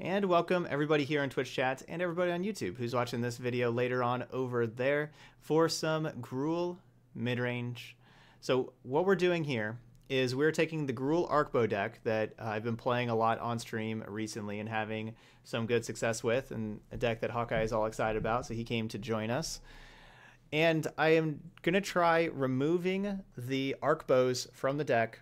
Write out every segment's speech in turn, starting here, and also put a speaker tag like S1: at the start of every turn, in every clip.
S1: And welcome everybody here on Twitch chat and everybody on YouTube who's watching this video later on over there for some Gruul mid-range. So what we're doing here is we're taking the Gruul Arkbow deck that uh, I've been playing a lot on stream recently and having some good success with, and a deck that HawkTie is all excited about, so he came to join us. And I am going to try removing the Arkbows from the deck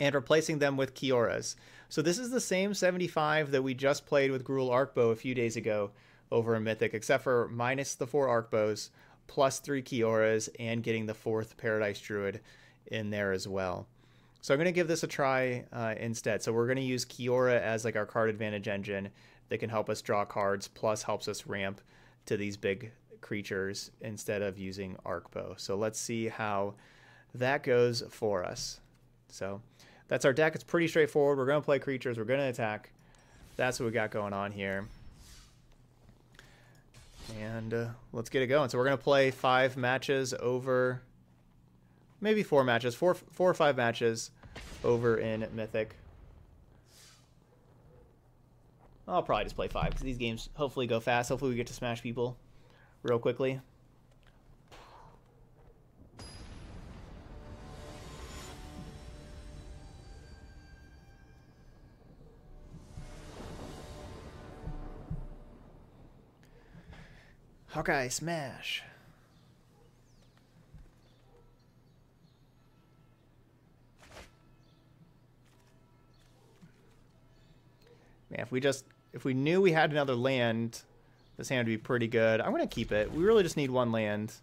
S1: and replacing them with Kioras. So this is the same 75 that we just played with Gruul Arkbow a few days ago over in Mythic, except for minus the four Arkbows, plus three Kioras, and getting the fourth Paradise Druid in there as well. So I'm going to give this a try uh, instead. So we're going to use Kiora as like our card advantage engine that can help us draw cards, plus helps us ramp to these big creatures instead of using Arkbow. So let's see how that goes for us. So that's our deck. It's pretty straightforward. We're going to play creatures. We're going to attack. That's what we got going on here. And uh, let's get it going. So we're going to play five matches over, maybe four matches, four, four or five matches over in Mythic. I'll probably just play five because these games hopefully go fast. Hopefully we get to smash people real quickly. HawkTie smash. Man, if we just if we knew we had another land, this hand would be pretty good. I'm gonna keep it. We really just need one land.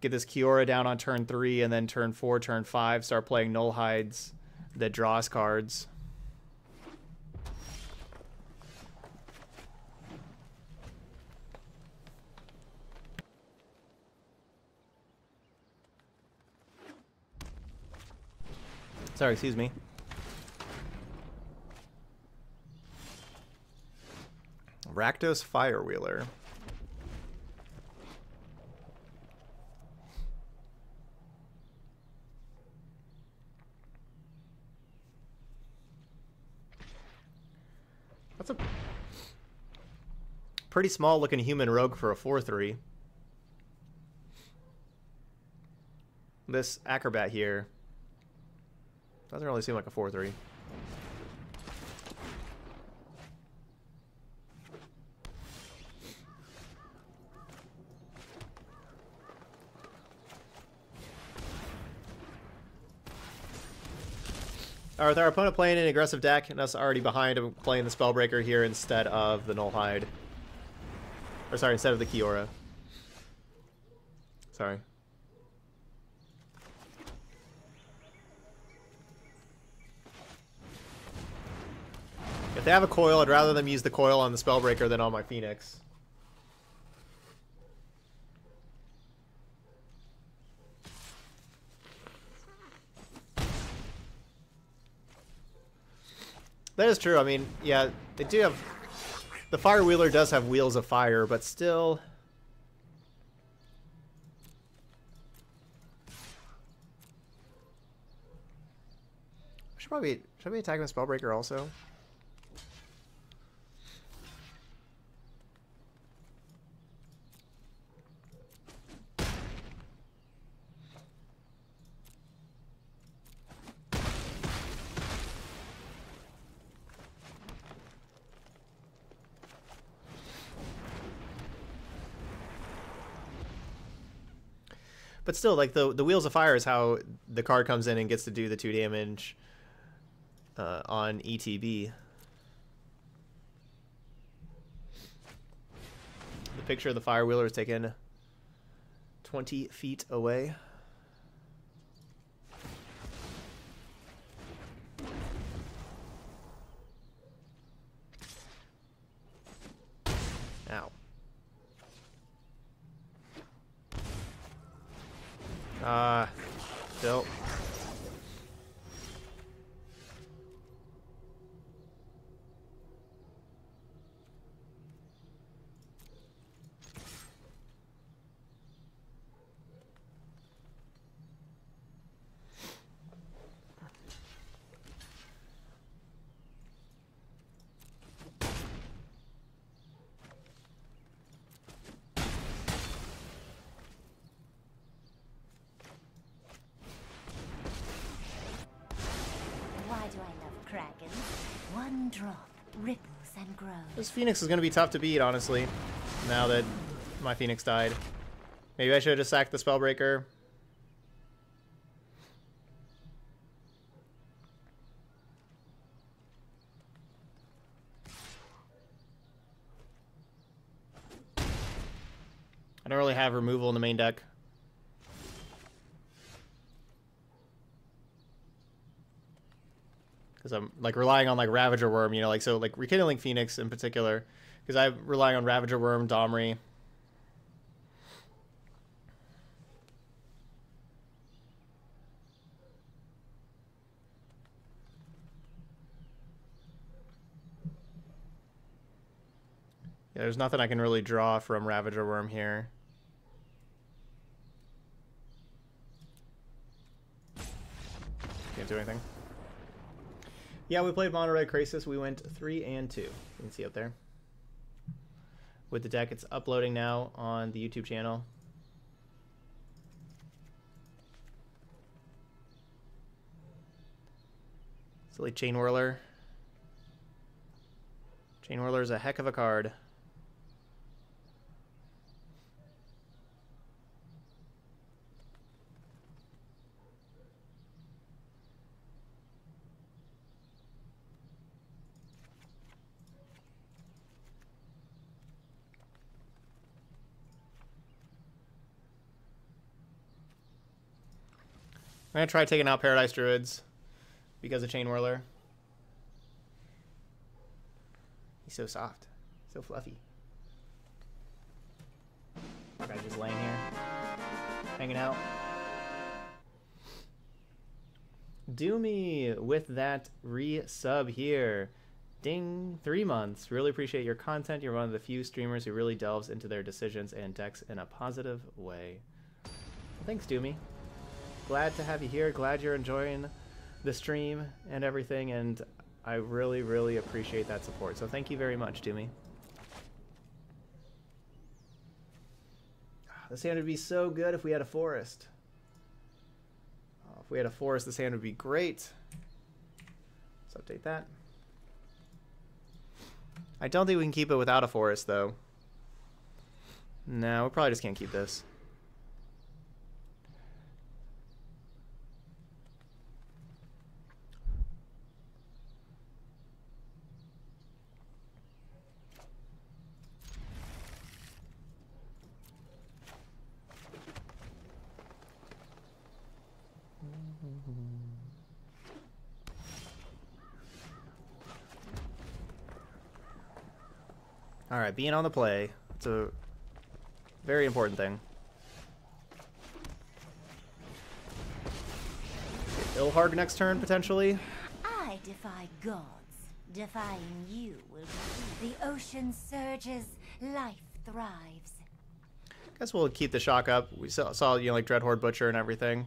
S1: Get this Kiora down on turn three, and then turn four, turn five, start playing Nullhides that draws cards. Sorry, excuse me. Rakdos Firewheeler. That's a pretty small looking human rogue for a 4-3. This acrobat here doesn't really seem like a 4-3. Alright, with our opponent playing an aggressive deck and us already behind him playing the Spellbreaker here instead of the Nullhide. Or sorry, instead of the Kiora. Sorry. If they have a coil, I'd rather them use the coil on the Spellbreaker than on my Phoenix. That is true. I mean, yeah, they do have... The Firewheeler does have Wheels of Fire, but still... Should probably... Should I be attacking the Spellbreaker also? But still, like the the wheels of fire is how the card comes in and gets to do the two damage uh, on ETB. The picture of the firewheeler is taken 20 feet away. Ow. Ah, uh, still.
S2: dragons, one drop ripples and grows.
S1: This Phoenix is going to be tough to beat, honestly, now that my Phoenix died. Maybe I should have just sacked the Spellbreaker. I don't really have removal in the main deck. Because I'm like relying on like Ravager Worm, you know, like so like Rekindling Phoenix in particular. Because I'm relying on Ravager Worm, Domri. Yeah, there's nothing I can really draw from Ravager Worm here. Can't do anything. Yeah, we played Mono Red Krasis. We went 3 and 2. You can see up there. With the deck, it's uploading now on the YouTube channel. Silly Chainwhirler. Chain Whirler is a heck of a card. I'm gonna try taking out Paradise Druids because of Chainwhirler. He's so soft, so fluffy. Guy just laying here, hanging out. Doomy with that re-sub here. Ding, three months. Really appreciate your content. You're one of the few streamers who really delves into their decisions and decks in a positive way. Thanks, Doomy glad to have you here. Glad you're enjoying the stream and everything, and I really, really appreciate that support. So thank you very much, Doomy. Ah, this sand would be so good if we had a forest. Oh, if we had a forest, the sand would be great. Let's update that. I don't think we can keep it without a forest, though. No, we probably just can't keep this. Alright, being on the play. It's a very important thing. Ilharg next turn, potentially.
S2: I defy gods. Defying you will be the ocean surges, life thrives.
S1: Guess we'll keep the shock up. We saw, saw you know, like Dreadhorde Butcher and everything.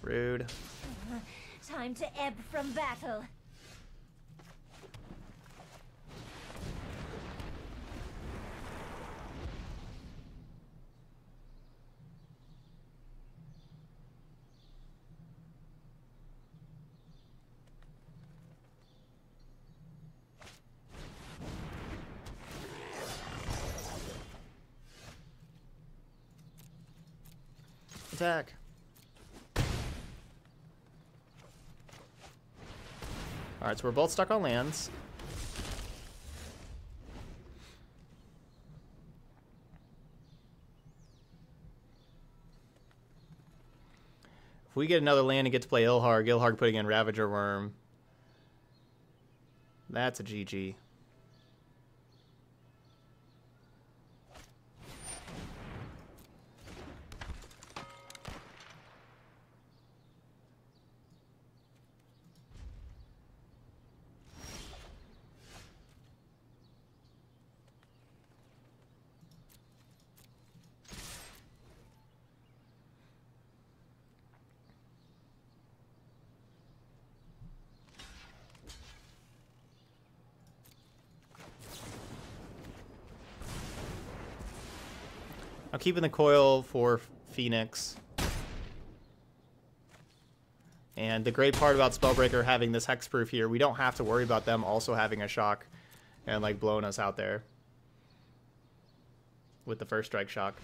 S1: Rude. Uh-huh.
S2: Time to ebb from battle.
S1: Attack. Alright, so we're both stuck on lands. If we get another land and get to play Ilharg, Ilharg putting in Ravager Worm, that's a GG. I'm keeping the coil for Phoenix. And the great part about Spellbreaker having this hexproof here, we don't have to worry about them also having a shock and like blowing us out there with the first strike shock.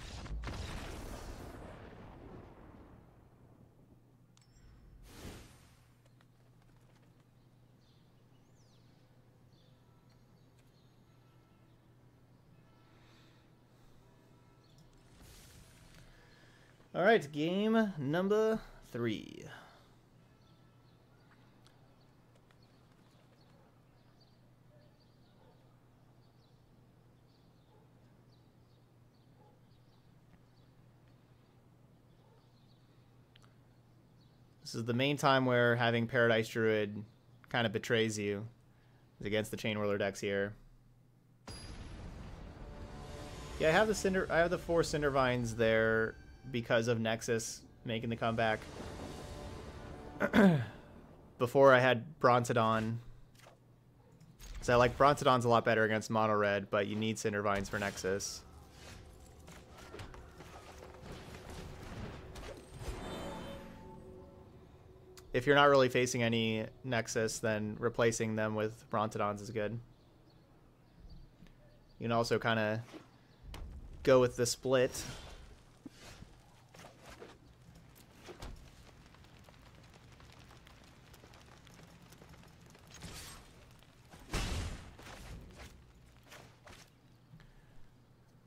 S1: All right, game number three. This is the main time where having Paradise Druid kind of betrays you. It's against the Chainwhirler decks here. Yeah, I have the cinder. I have the four Cindervines there because of Nexus making the comeback. Before I had Brontodon. So I like Brontodon's a lot better against Mono Red, but you need Cindervines for Nexus. If you're not really facing any Nexus, then replacing them with Brontodons is good. You can also kind of go with the split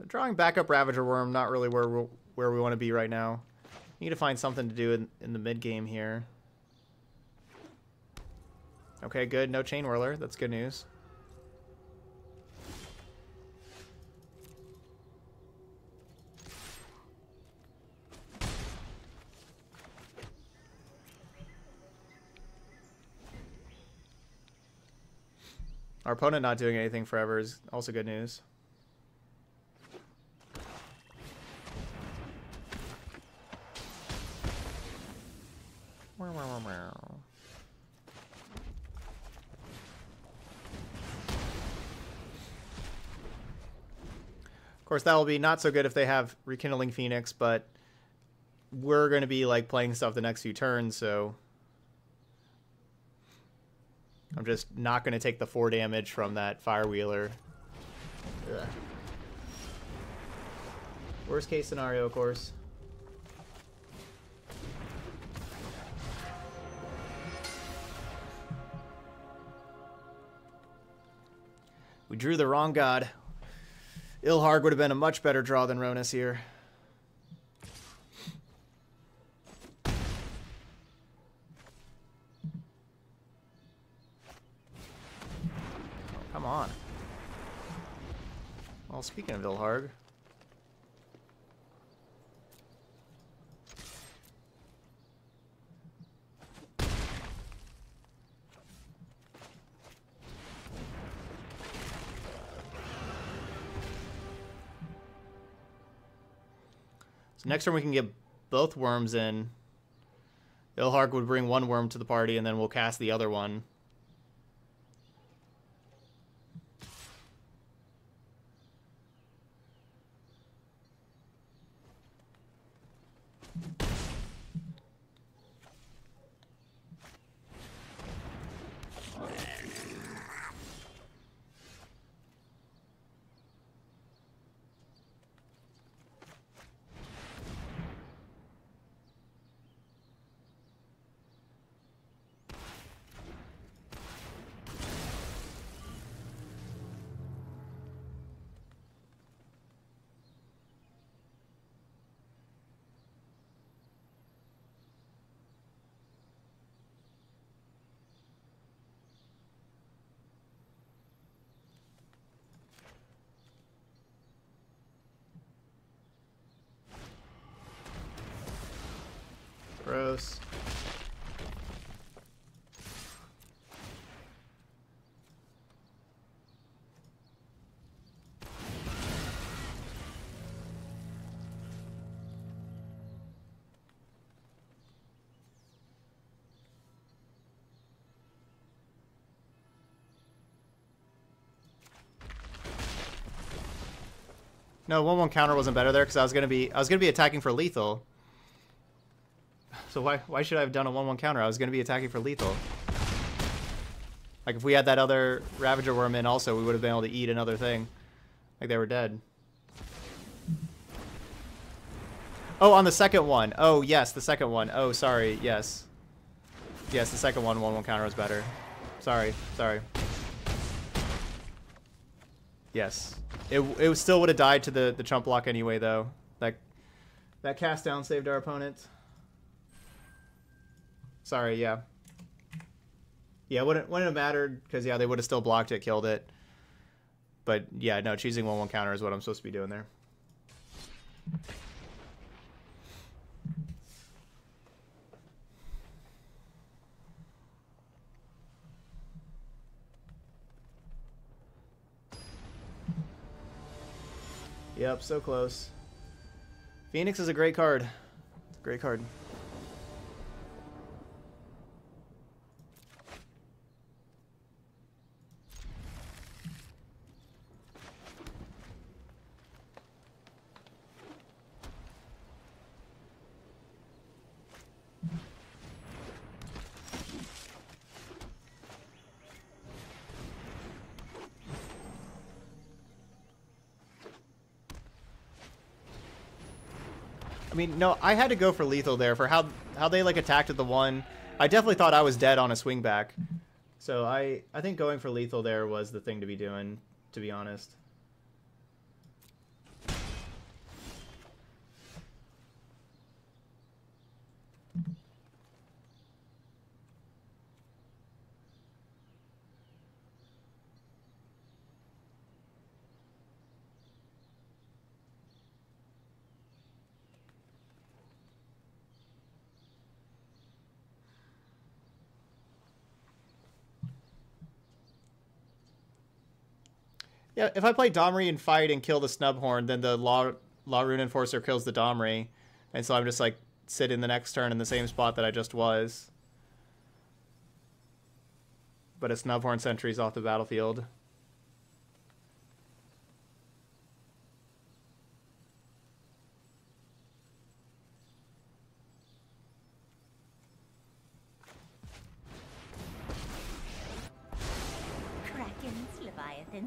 S1: drawing backup Ravager Worm, not really where we where we want to be right now. Need to find something to do in, in the mid game here. Okay, good. No Chainwhirler. That's good news. Our opponent not doing anything forever is also good news. Of course, that will be not so good if they have Rekindling Phoenix, but we're going to be like playing stuff the next few turns, so I'm just not going to take the four damage from that Firewheeler. Ugh. Worst case scenario, of course. We drew the wrong god. Ilharg would have been a much better draw than Rhonas here. Oh, come on. Well, speaking of Ilharg, Next turn we can get both worms in. Ilharg would bring one worm to the party, and then we'll cast the other one. Gross. No, one one counter wasn't better there because I was gonna be I was gonna be attacking for lethal. So why why should I have done a 1-1 counter? I was going to be attacking for lethal. Like, if we had that other Ravager Worm in also, we would have been able to eat another thing. Like, they were dead. Oh, on the second one. Oh, yes, the second one. Oh, sorry. Yes. Yes, the second one, 1-1 counter was better. Sorry. Sorry. Yes. It, it still would have died to the, the chump block anyway, though. That, that cast down saved our opponent. Sorry, yeah. Yeah, wouldn't wouldn't have mattered because yeah, they would have still blocked it, killed it. But yeah, no, choosing one one counter is what I'm supposed to be doing there. Yep, so close. Phoenix is a great card. It's a great card. Mean, no, I had to go for lethal there for how how they like attacked at the one. I definitely thought I was dead on a swing back. So I I think going for lethal there was the thing to be doing, to be honest. Yeah, if I play Domri and fight and kill the Snubhorn, then the Law Law Rune Enforcer kills the Domri, and so I'm just like sit in the next turn in the same spot that I just was. But a Snubhorn Sentry's off the battlefield.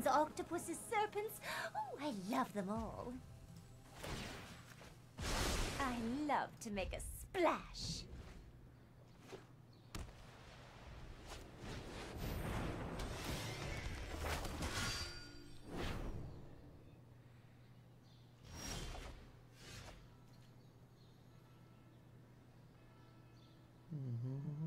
S2: Octopuses, serpents. Oh, I love them all. I love to make a splash. Mm-hmm.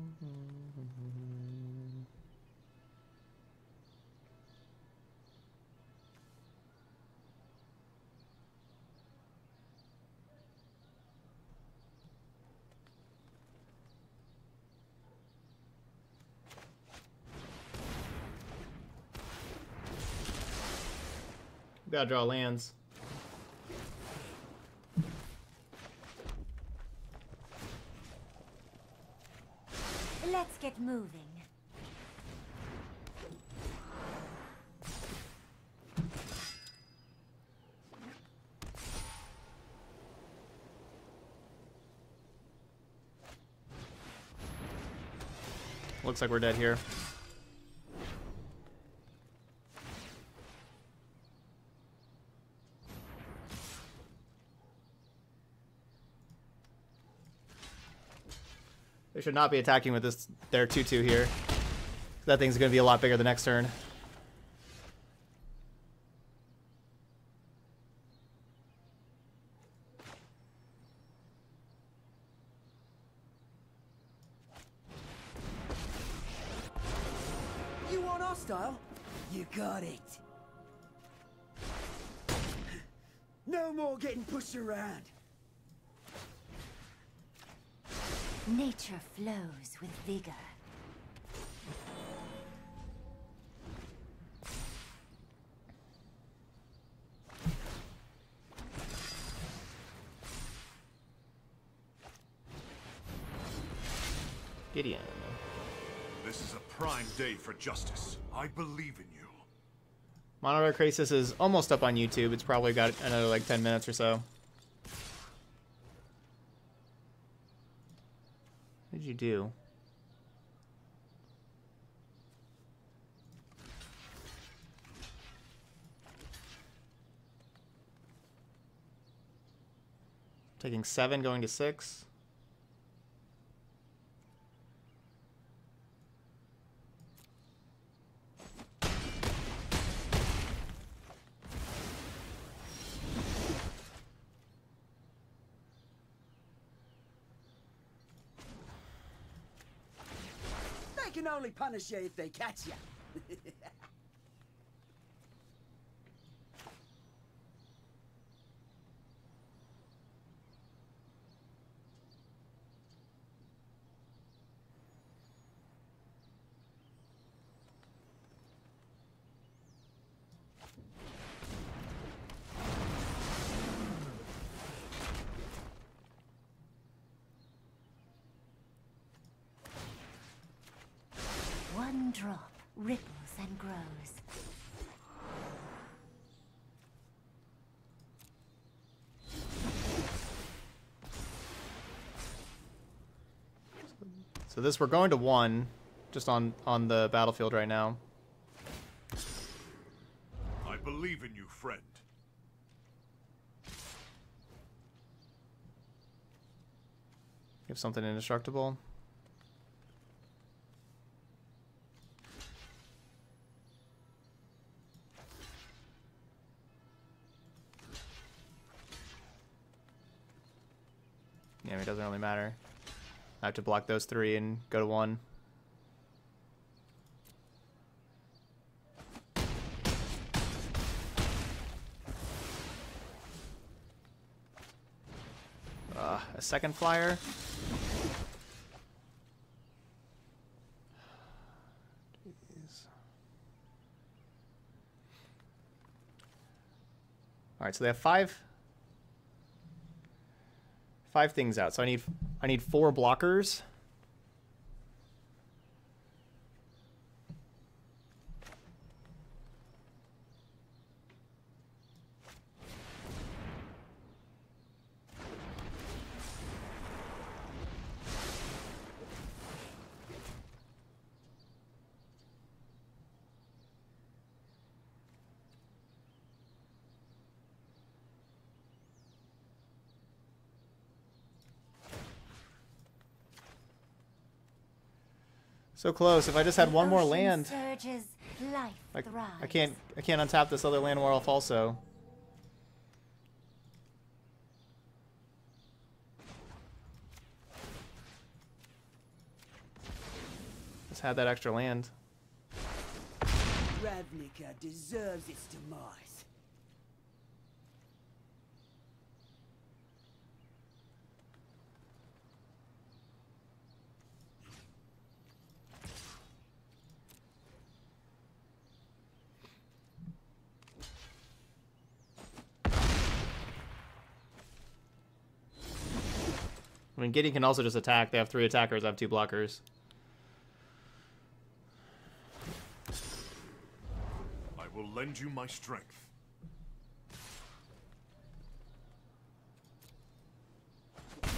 S1: Gotta draw lands.
S2: Let's get moving.
S1: Looks like we're dead here. Should not be attacking with this their 2-2 here. That thing's going to be a lot bigger the next turn.
S3: You want hostile? You got it. No more getting pushed around.
S2: Nature flows with vigor.
S1: Gideon.
S4: This is a prime day for justice. I believe in you.
S1: Monitor Crisis is almost up on YouTube. It's probably got another like 10 minutes or so. You do? Taking seven, going to six.
S3: They can only punish you if they catch you.
S2: One drop ripples and grows.
S1: So this we're going to one, just on on the battlefield right now.
S4: I believe in you, friend.
S1: Give something indestructible. Yeah, it doesn't really matter. I have to block those three and go to one. Uh, a second flyer. All right, so they have five five things out. So I need I need four blockers. So close. If I just had one more land,
S2: Surges, life
S1: I. I can't I can't untap this other land Warlof also. Just had that extra land.
S3: Ravnica deserves its demise.
S1: I mean, Gideon can also just attack. They have three attackers. I have two blockers.
S4: I will lend you my strength.
S1: That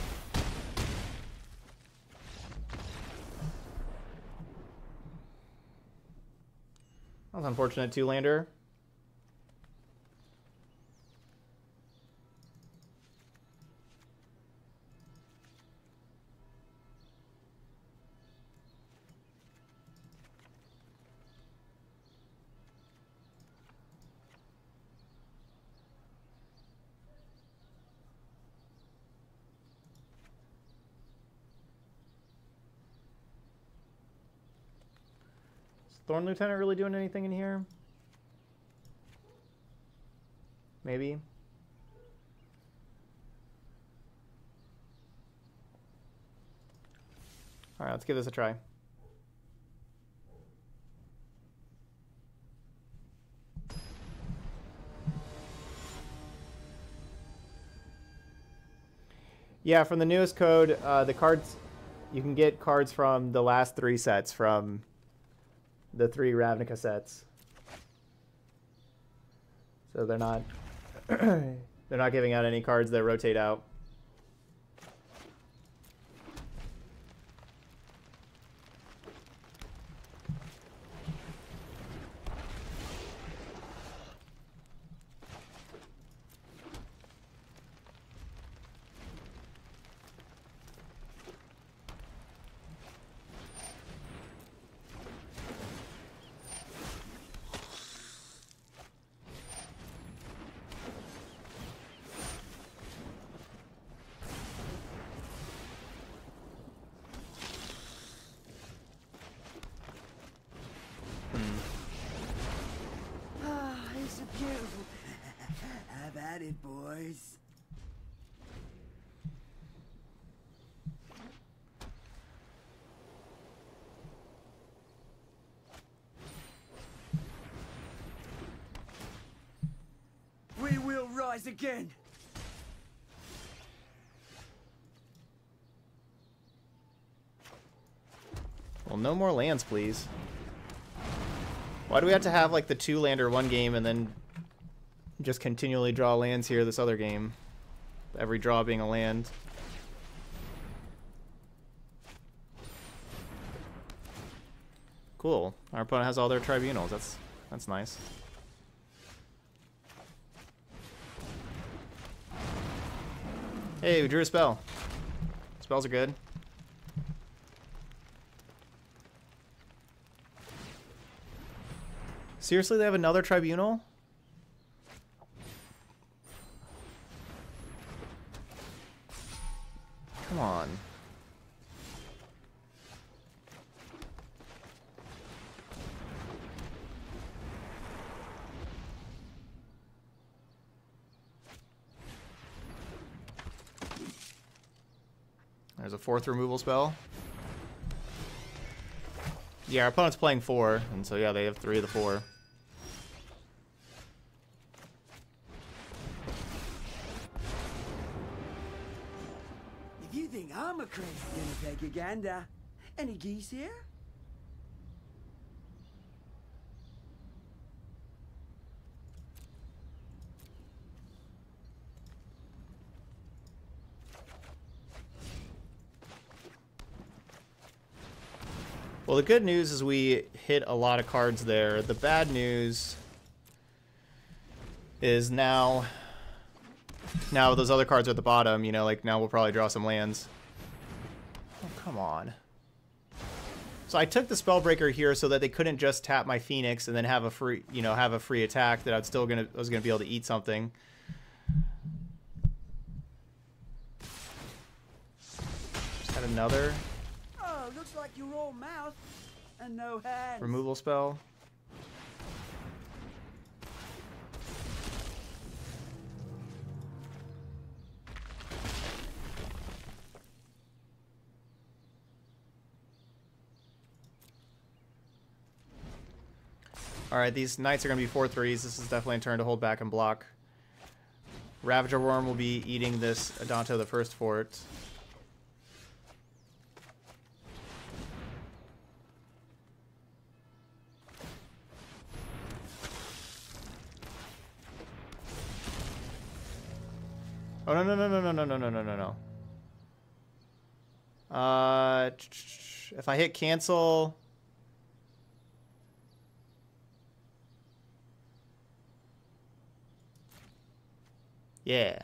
S1: was unfortunate. Two Thorn Lieutenant really doing anything in here? Maybe. Alright, let's give this a try. Yeah, from the newest code, uh, the cards you can get cards from the last three sets from the three Ravnica sets. So they're not they're not giving out any cards that rotate out.
S3: it, boys. We will rise again.
S1: Well, no more lands, please. Why do we have to have like the two lander one game and then just continually draw lands here this other game? Every draw being a land. Cool. Our opponent has all their tribunals. That's that's nice. Hey, we drew a spell. Spells are good. Seriously, they have another tribunal? Come on. There's a fourth removal spell. Yeah, our opponent's playing four, and so yeah, they have three of the four.
S3: If you think I'm a crazy gonna take a gander. Any geese here?
S1: Well, the good news is we hit a lot of cards there. The bad news is now now those other cards are at the bottom, you know, like now we'll probably draw some lands. Oh, come on. So I took the Spellbreaker here so that they couldn't just tap my Phoenix and then have a free, you know, have a free attack that I'd still gonna I was gonna be able to eat something. Just had another
S3: like you're all mouth and no hands.
S1: removal spell. Alright, these knights are going to be 4 threes. This is definitely a turn to hold back and block. Ravager Worm will be eating this Adanto the First Fort. No no no no no no no no no no. Uh, if I hit cancel. Yeah.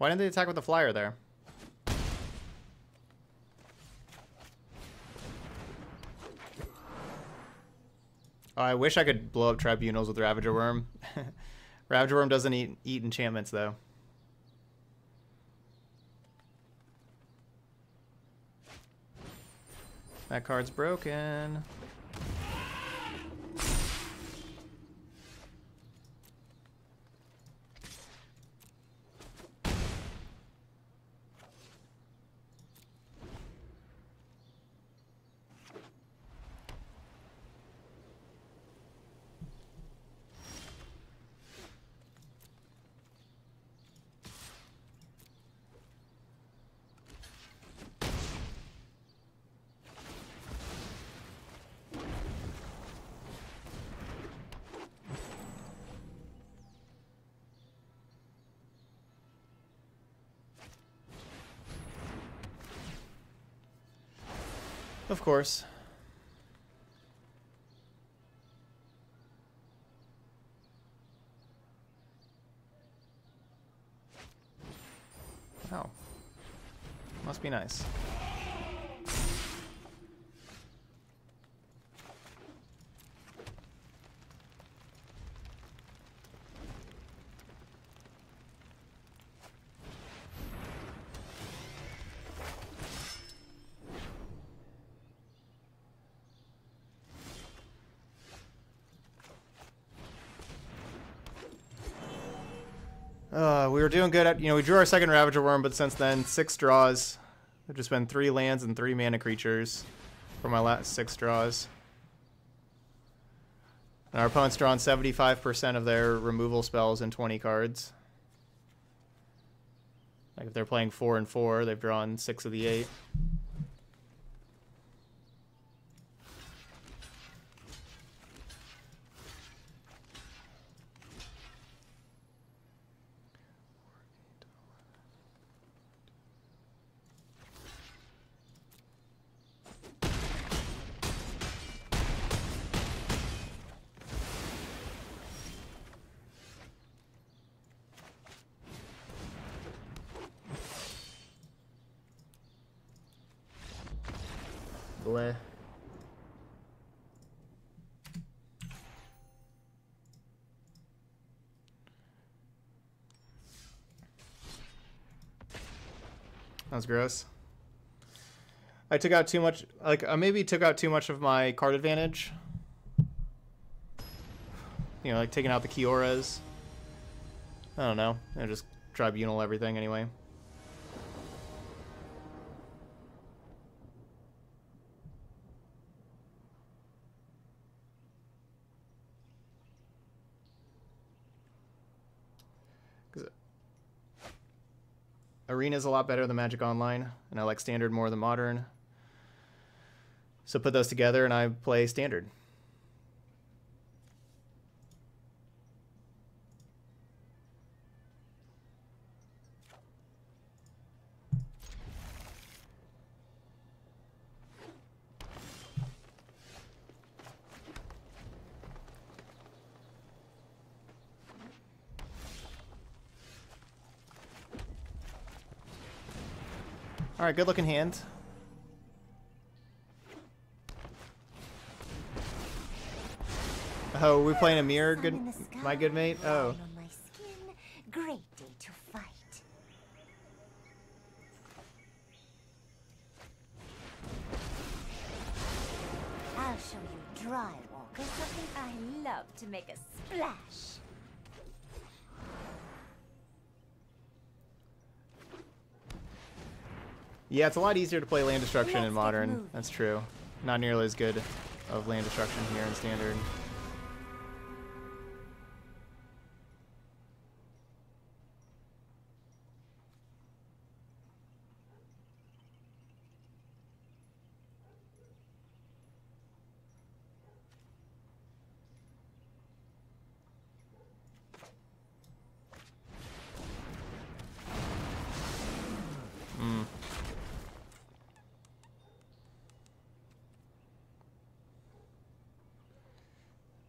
S1: Why didn't they attack with the flyer there? Oh, I wish I could blow up tribunals with Ravager Worm. Ravager Worm doesn't eat, eat enchantments, though. That card's broken. Of course. Oh. Must be nice. We were doing good at, you know, we drew our second Ravager Wurm, but since then, six draws. I've just been three lands and three mana creatures for my last six draws. And our opponent's drawn 75% of their removal spells in 20 cards. Like if they're playing four and four, they've drawn six of the eight. Bleh. Was gross. I took out too much, like, I maybe took out too much of my card advantage. You know, like taking out the Kioras. I don't know. I just tribunal everything anyway. Arena is a lot better than Magic Online, and I like Standard more than Modern. So put those together, and I play Standard. Good looking hand. Oh, we playing a mirror, good, my good mate. Oh.
S2: Great
S1: yeah, it's a lot easier to play land destruction in modern. That's true. Not nearly as good of land destruction here in standard.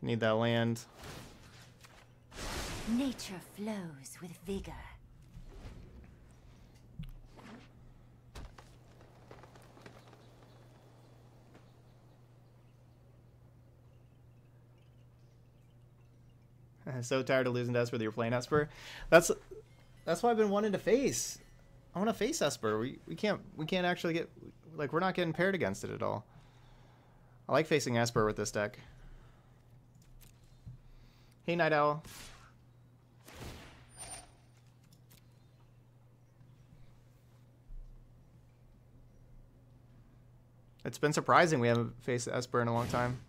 S1: Need that land.
S2: Nature flows with vigor.
S1: so tired of losing to Esper that you're playing Esper. That's that's why I've been wanting to face. I want to face Esper. We we can't we can't actually get like we're not getting paired against it at all. I like facing Esper with this deck. Hey Night Owl. It's been surprising we haven't faced Esper in a long time.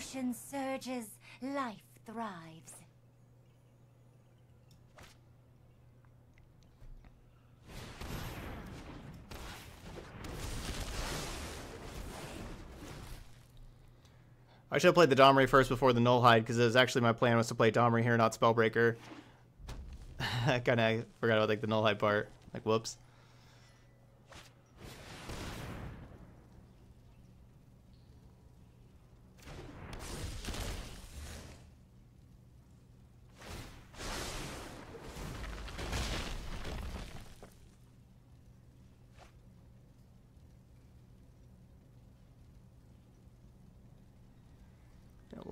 S2: Surges, life thrives.
S1: I should have played the Domri first before the Nullhide, because it was actually my plan was to play Domri here, not Spellbreaker. I kind of forgot about like the Nullhide part. Like, whoops.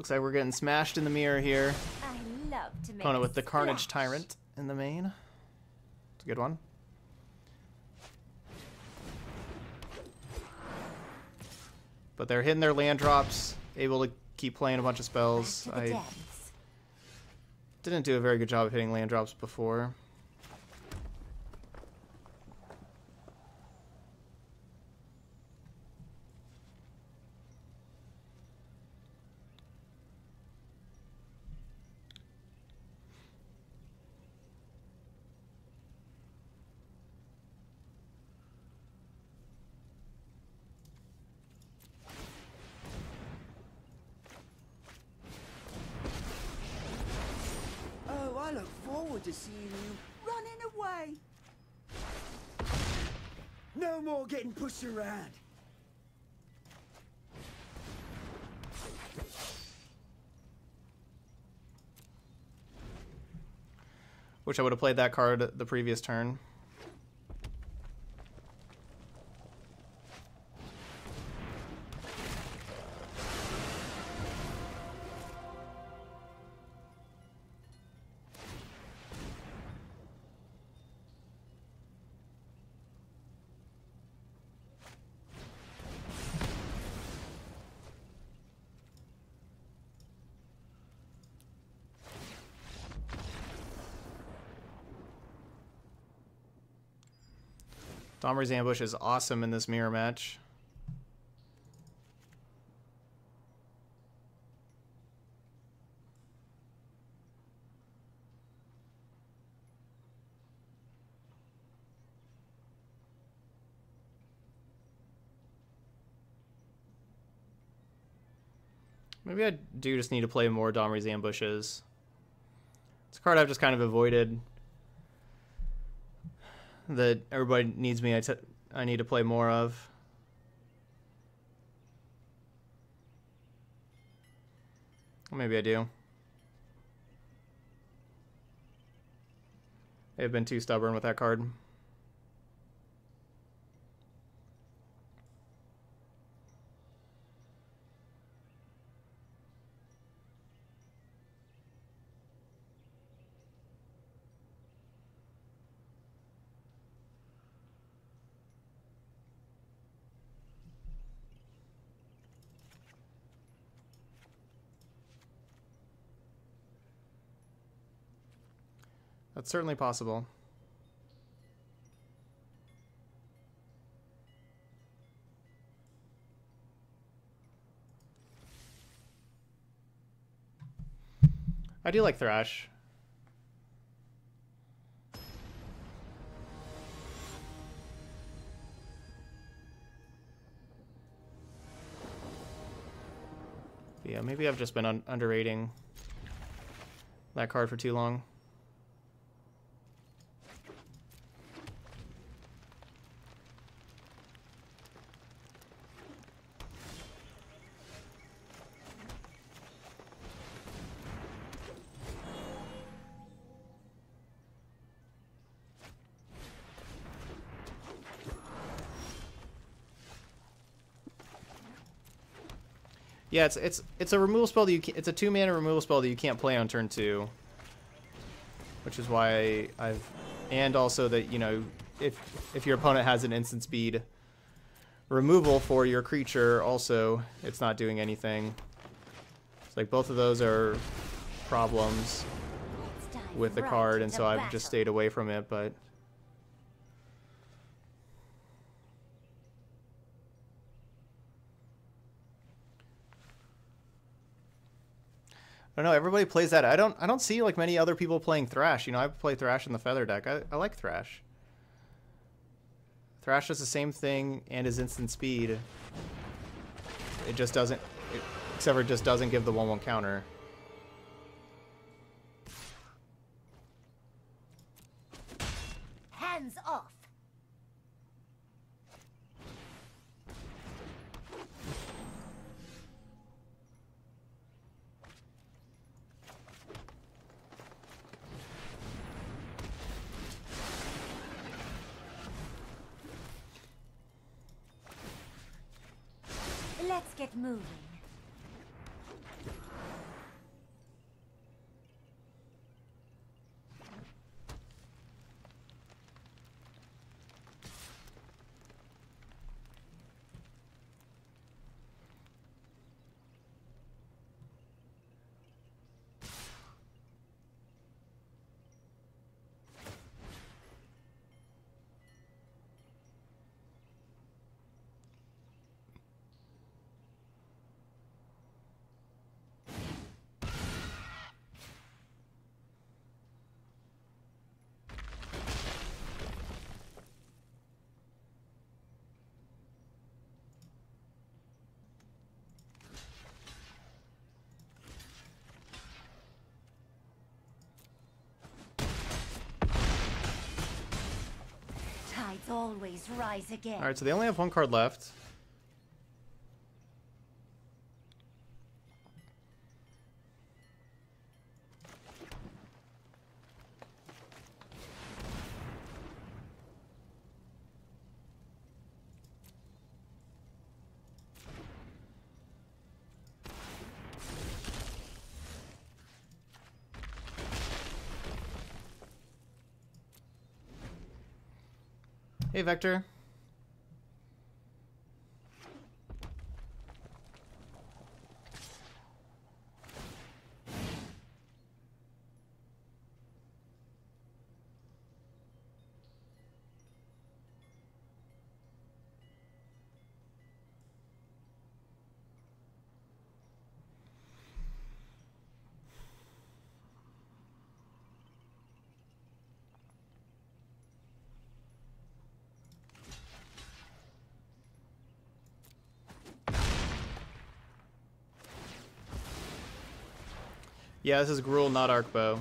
S1: Looks like we're getting smashed in the mirror here.
S2: I love to make
S1: Opponent
S2: a
S1: with the Carnage
S2: splash.
S1: Tyrant in the main. It's a good one. But they're hitting their land drops, able to keep playing a bunch of spells. I
S2: depths.
S1: didn't do a very good job of hitting land drops before.
S3: Oh, I look forward to seeing you running away. No more getting pushed around.
S1: I would have played that card the previous turn. Domri's ambush is awesome in this mirror match. Maybe I do just need to play more Domri's ambushes. It's a card I've just kind of avoided that everybody needs me I need to play more of. Maybe I do. I've been too stubborn with that card. That's certainly possible. I do like Thrash. Yeah, maybe I've just been un- underrating that card for too long. Yeah, it's it's it's a removal spell that you can, it's a two mana removal spell that you can't play on turn two. Which is why I've and also that you know if if your opponent has an instant speed removal for your creature, also it's not doing anything. It's like both of those are problems with the card, and so I've just stayed away from it. But I don't know. Everybody plays that. I don't. I don't see like many other people playing Thrash. You know, I play Thrash in the Feather deck. I, I like Thrash. Thrash does the same thing and is instant speed. It just doesn't. It, except for it just doesn't give the one-one counter.
S2: Hands off. Let's get moving. Tides always rise again.
S1: All right, so they only have one card left. Hey, Vector. Yeah, this is Gruul, not Arkbow.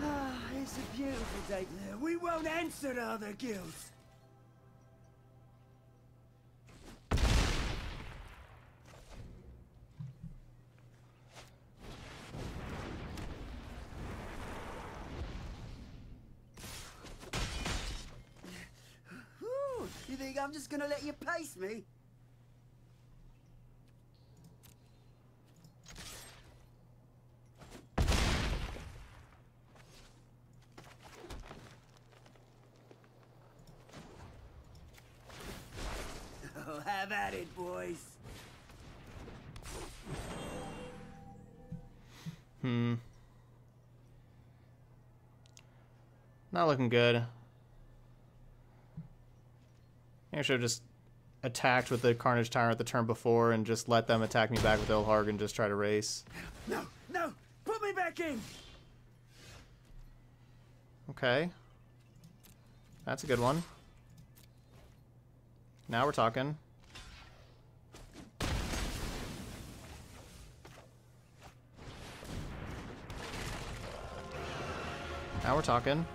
S3: Ah, it's a beautiful day. We won't answer to other guilds. Whew, You think I'm just gonna let you pace me? Oh, have at it, boys.
S1: Hmm. Not looking good. I should have just attacked with the Carnage Tyrant the turn before and just let them attack me back with Ilharg and just try to race.
S3: No, no, put me back in.
S1: Okay. That's a good one. Now we're talking. Now we're talking.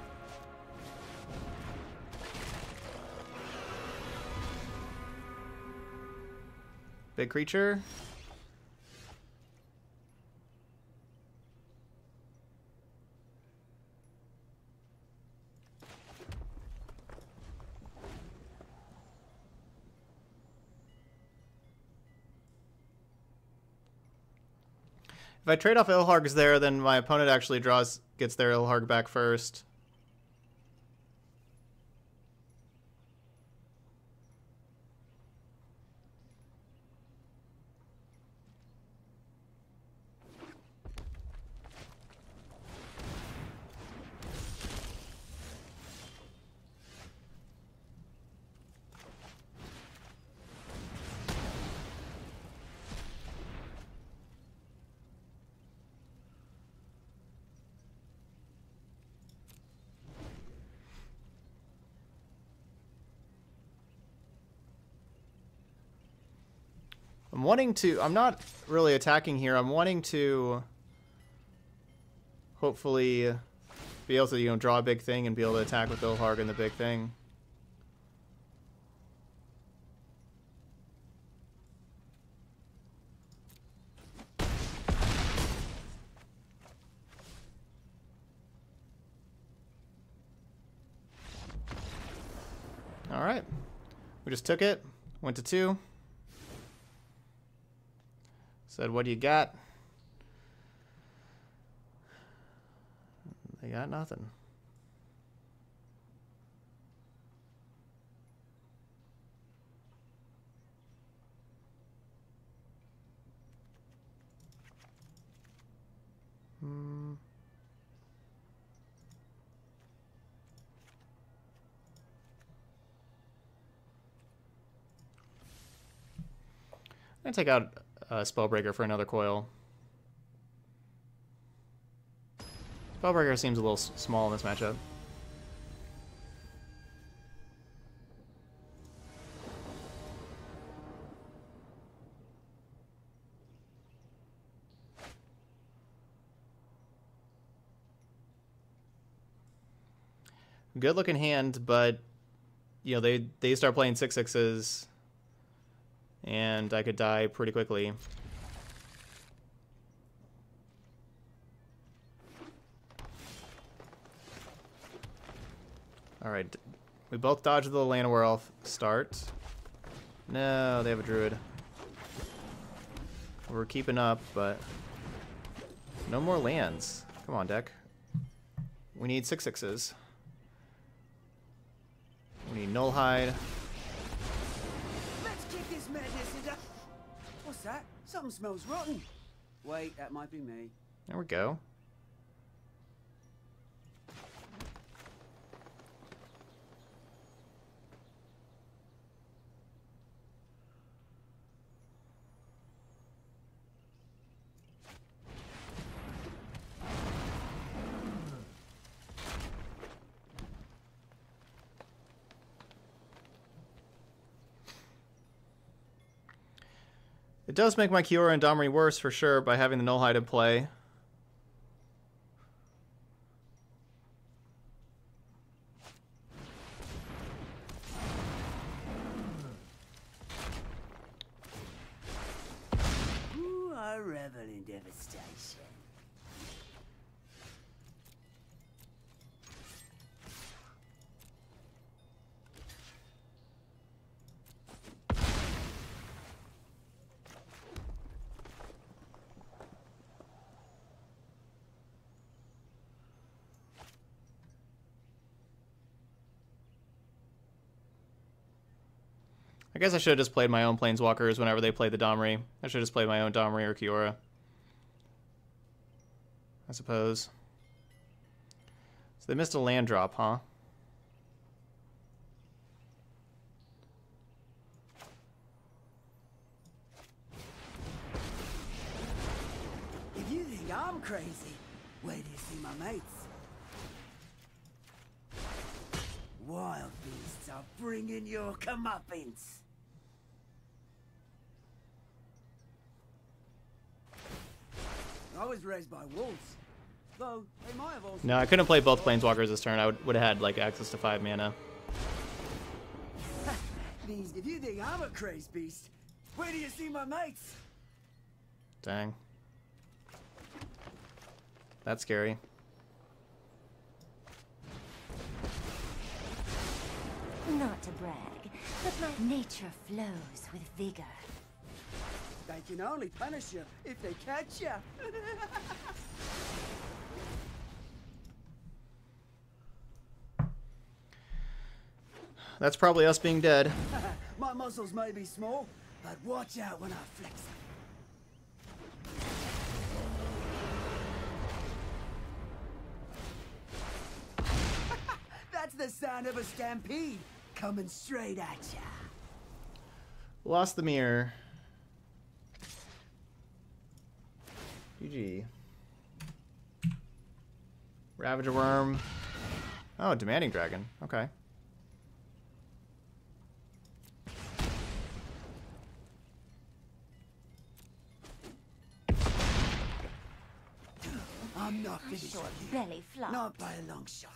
S1: Big creature. If I trade off Ilhargs there, then my opponent actually draws, gets their Ilharg back first. I'm wanting to... I'm not really attacking here. I'm wanting to... Hopefully be able to, you know, draw a big thing and be able to attack with Ilharg and the big thing. Alright. We just took it. Went to two. Said, what do you got? They got nothing. Hmm. I'm gonna take out Spellbreaker for another coil. Spellbreaker seems a little small in this matchup. Good looking hand, but you know they they start playing six sixes and I could die pretty quickly. Alright, we both dodged the Llanowar Elf start. No, they have a Druid. We're keeping up, but no more lands. Come on, deck. We need six sixes. We need Nullhide.
S3: Something smells rotten. Wait, that might be me.
S1: There we go. It does make my Kiora and Domri worse for sure by having the Nullhide in play.
S3: Ooh, I revel in devastation.
S1: I guess I should have just played my own Planeswalkers whenever they played the Domri. I should have just played my own Domri or Kiora. I suppose. So they missed a land drop, huh?
S3: If you think I'm crazy, wait till you see my mates. Wild beasts are bringing your comeuppance. I was raised by wolves. Though, they might have also...
S1: No, I couldn't play both Planeswalkers this turn. I would, would have had, like, access to 5 mana.
S3: These, if you think I'm a crazy beast, where do you see my mates?
S1: Dang. That's scary.
S2: Not to brag, but my nature flows with vigor.
S3: They can only punish you if they catch you.
S1: That's probably us being dead.
S3: My muscles may be small, but watch out when I flex them. That's the sound of a stampede coming straight at ya.
S1: Lost the mirror. GG. Ravager Wurm. Oh, demanding dragon. Okay.
S3: I'm not finished
S2: Short
S3: with you.
S2: belly flop.
S3: Not by a long shot.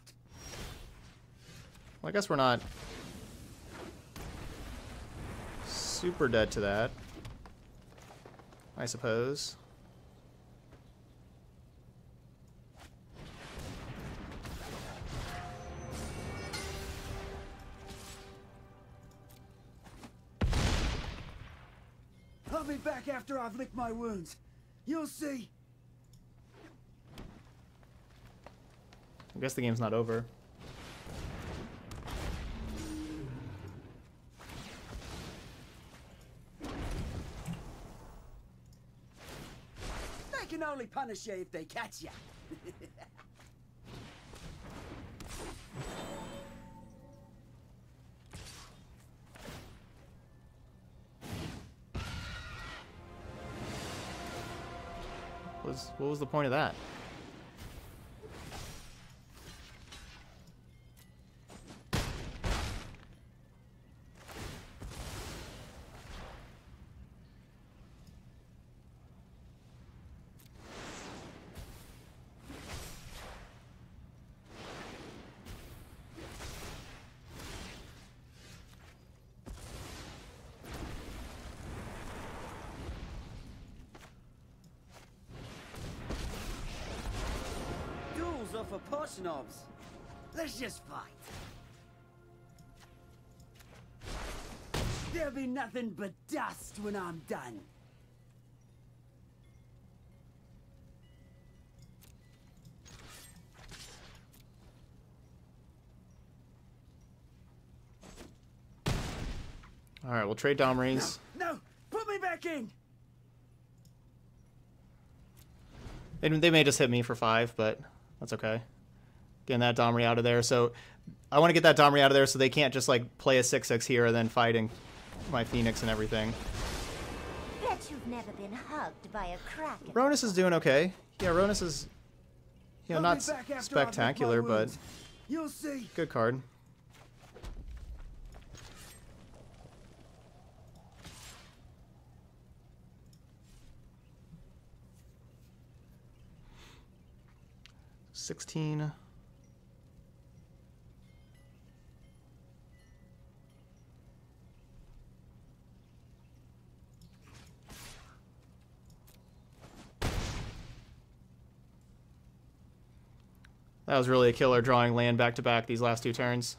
S1: Well, I guess we're not super dead to that. I suppose.
S3: Be back after I've licked my wounds. You'll see.
S1: I guess the game's not over.
S3: They can only punish you if they catch you.
S1: What was, the point of that?
S3: Poshnobs. Let's just fight. There'll be nothing but dust when I'm done.
S1: All right, we'll trade Domris.
S3: No, put me back in.
S1: They, they may just hit me for five, but that's okay. Getting that Domri out of there. So I want to get that Domri out of there so they can't just like play a 6-6 here and then fighting my Phoenix and everything.
S2: Bet you've never been hugged by a kraken.
S1: Rhonas is doing okay. Yeah, Rhonas is, you know, not
S3: be back after I've licked my
S1: spectacular, but.
S3: You'll see.
S1: good card. Sixteen. That was really a killer drawing land back to back these last two turns.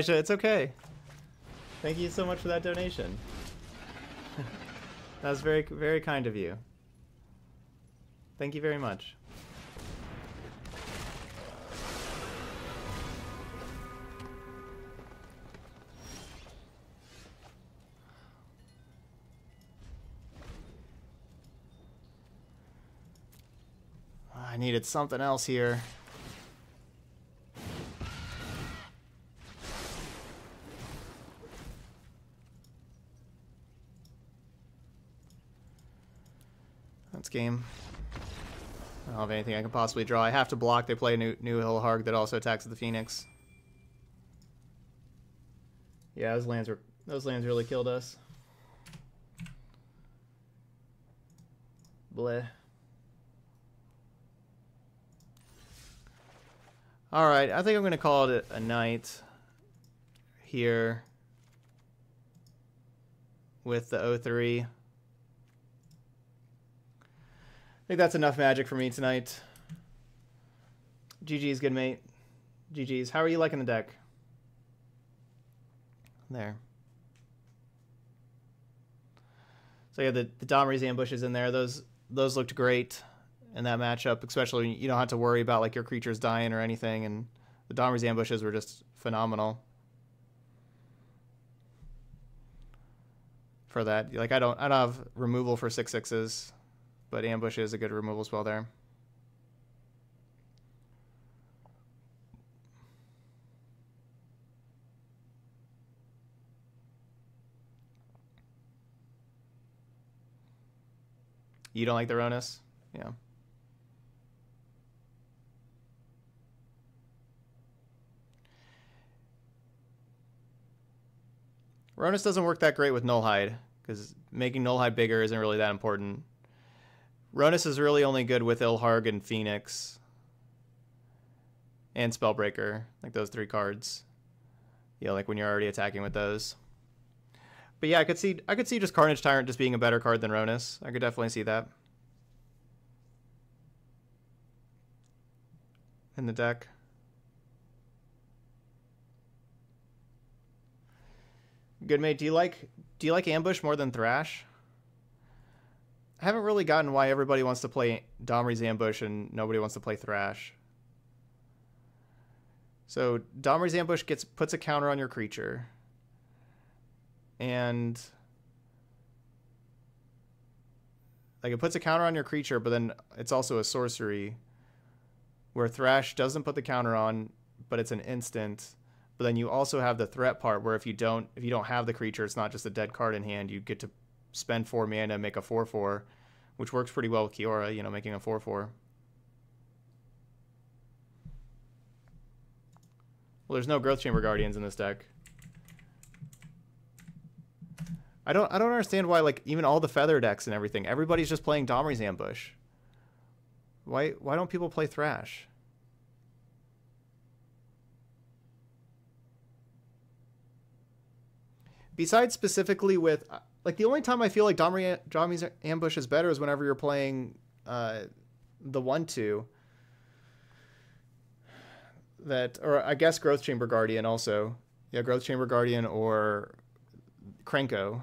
S1: Elijah. It's okay. Thank you so much for that donation. that was very, very kind of you. Thank you very much. I needed something else here. Have anything I can possibly draw. I have to block. They play a new, new Ilharg that also attacks the Phoenix. Yeah, those lands were those lands really killed us. Bleh. All right, I think I'm going to call it a night here with the 03. I think that's enough magic for me tonight. GG's, good mate. GG's. How are you liking the deck? There. So yeah, the the Domri's ambushes in there. Those those looked great in that matchup, especially you don't have to worry about like your creatures dying or anything. And the Domri's ambushes were just phenomenal for that. Like I don't I don't have removal for six sixes, but ambush is a good removal spell there. You don't like the Rhonas? Yeah. Rhonas doesn't work that great with Nullhide, because making Nullhide bigger isn't really that important. Rhonas is really only good with Ilharg and Phoenix. And Spellbreaker, like those three cards. Yeah, like when you're already attacking with those. But yeah, I could see I could see just Carnage Tyrant just being a better card than Rhonas. I could definitely see that. In the deck. Good mate, do you like do you like Ambush more than Thrash? I haven't really gotten why everybody wants to play Domri's Ambush and nobody wants to play Thrash. So Domri's Ambush gets puts a counter on your creature. And like it puts a counter on your creature, but then it's also a sorcery where Thrash doesn't put the counter on, but it's an instant but then you also have the threat part where if you don't if you don't have the creature, it's not just a dead card in hand. You get to spend four mana make a four four, which works pretty well with Kiora. You know, making a four four. Well, there's no Growth Chamber Guardians in this deck. I don't I don't understand why like even all the feather decks and everything, everybody's just playing Domri's Ambush. Why why don't people play Thrash? besides specifically with like the only time I feel like Domri, Domri's ambush is better is whenever you're playing uh, the one two. That or I guess Growth Chamber Guardian also. Yeah, Growth Chamber Guardian or Krenko.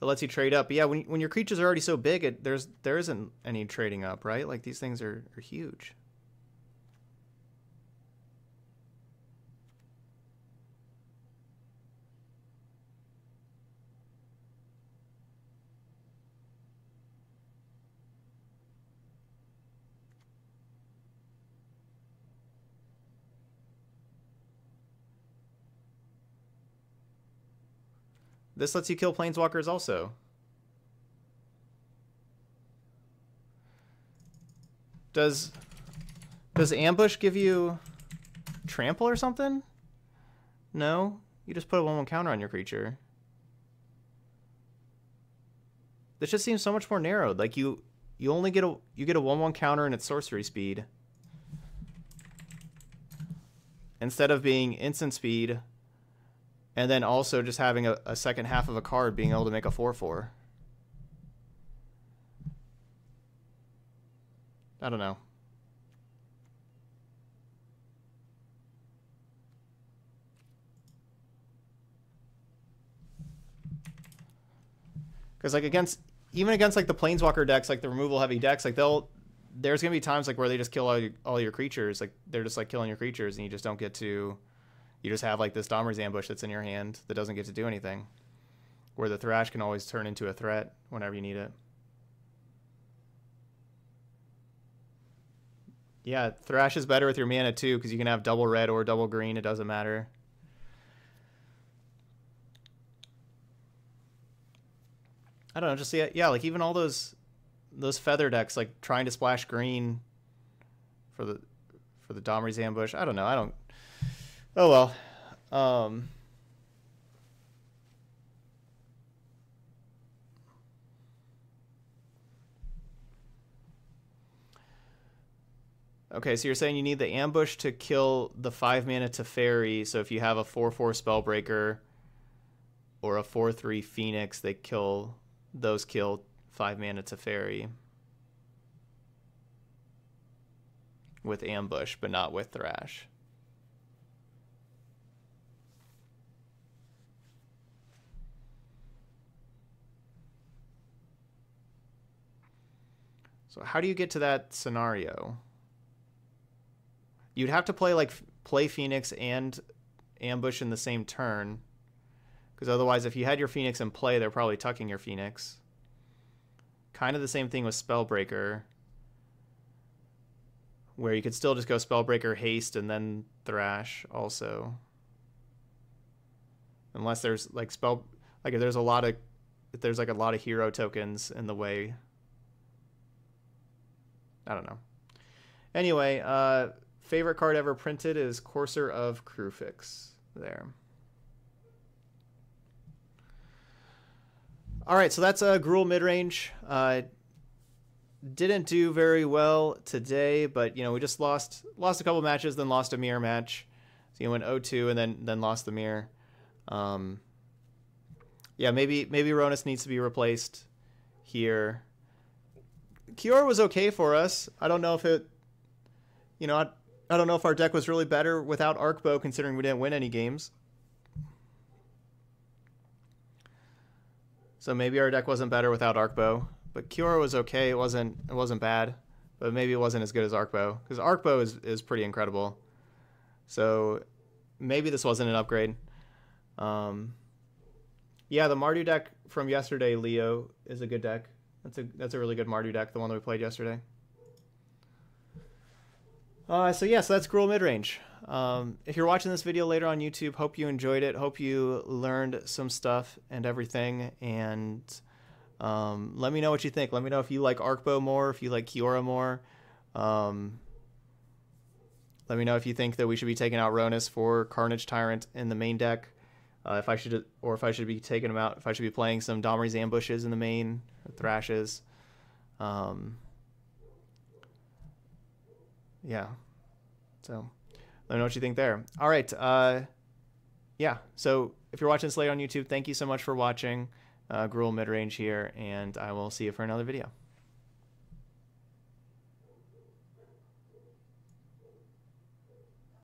S1: It lets you trade up. But yeah, when when your creatures are already so big, it, there's there isn't any trading up, right? Like these things are, are huge. This lets you kill planeswalkers also. Does does ambush give you trample or something? No, you just put a one one counter on your creature. This just seems so much more narrowed. Like you you only get a you get a one one counter and its sorcery speed. Instead of being instant speed and then also just having a, a second half of a card being able to make a 4-4. I don't know. Because like against even against like the planeswalker decks, like the removal heavy decks, like they'll there's gonna be times like where they just kill all your, all your creatures, like they're just like killing your creatures, and you just don't get to you just have like this Domri's ambush that's in your hand that doesn't get to do anything. where the Thrash can always turn into a threat whenever you need it. Yeah, Thrash is better with your mana too, because you can have double red or double green. It doesn't matter. I don't know, just yeah, yeah, like even all those those feather decks, like trying to splash green for the for the Domri's ambush. I don't know. I don't. Oh well. Um. Okay, so you're saying you need the ambush to kill the five mana Teferi. So if you have a four four spellbreaker or a four three Phoenix, they kill those kill five mana Teferi with ambush, but not with thrash. So how do you get to that scenario? You'd have to play like play Phoenix and ambush in the same turn. Because otherwise, if you had your Phoenix in play, they're probably tucking your Phoenix. Kind of the same thing with Spellbreaker. Where you could still just go Spellbreaker, Haste, and then Thrash also. Unless there's like spell like if there's a lot of if there's like a lot of hero tokens in the way. I don't know. Anyway, uh favorite card ever printed is Courser of Kruphix. There. All right, so that's a Gruul midrange. Uh, didn't do very well today, but you know we just lost lost a couple matches, then lost a mirror match. So you went 0-2 and then then lost the mirror. Um, yeah, maybe maybe Rhonas needs to be replaced here. Kiora was okay for us. I don't know if it, you know, I, I don't know if our deck was really better without Arkbow, considering we didn't win any games. So maybe our deck wasn't better without Arkbow, but Kiora was okay. It wasn't it wasn't bad, but maybe it wasn't as good as Arkbow because Arkbow is is pretty incredible. So maybe this wasn't an upgrade. Um, yeah, the Mardu deck from yesterday, Leo, is a good deck. That's a that's a really good Mardu deck, the one that we played yesterday. Uh, so yeah, so that's Gruul midrange. Um, if you're watching this video later on YouTube, hope you enjoyed it. Hope you learned some stuff and everything. And um, let me know what you think. Let me know if you like Arkbow more, if you like Kiora more. Um, let me know if you think that we should be taking out Rhonas for Carnage Tyrant in the main deck. Uh, if I should, or if I should be taking them out, if I should be playing some Domri's ambushes in the main, thrashes. Um, yeah. So let me know what you think there. All right. Uh, yeah. So if you're watching this later on YouTube, thank you so much for watching uh, Gruul Midrange here, and I will see you for another video.